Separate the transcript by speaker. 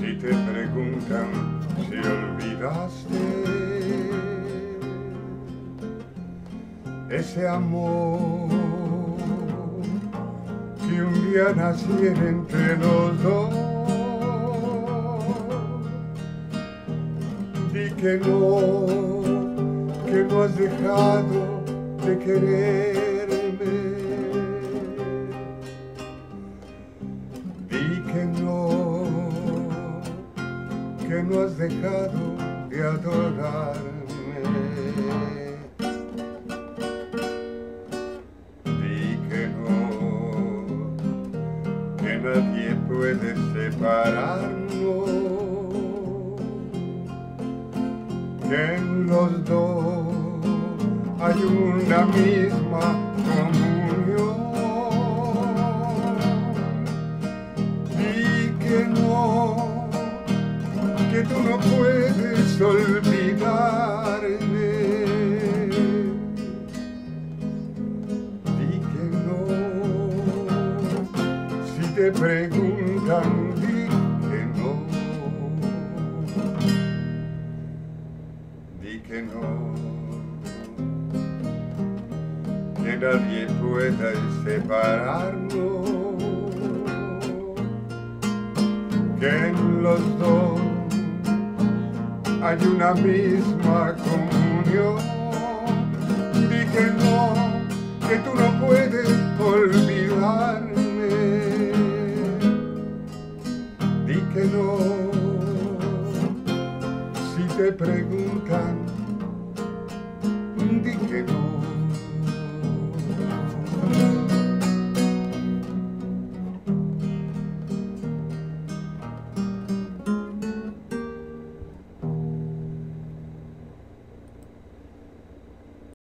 Speaker 1: te preguntan si olvidaste ese amor que un día naciera entre los dos. Di que no, que no has dejado de quererme. Que no has dejado de adorarme. Di que no, que nadie puede separarnos, que en los dos hay una misma no puedes olvidarme. Di que no, si te preguntan, di que no. Di que no, que nadie pueda separarnos, que en los dos hay una misma comunión. Di que no, que tú no puedes olvidarme. Di que no, si te preguntan, di que no.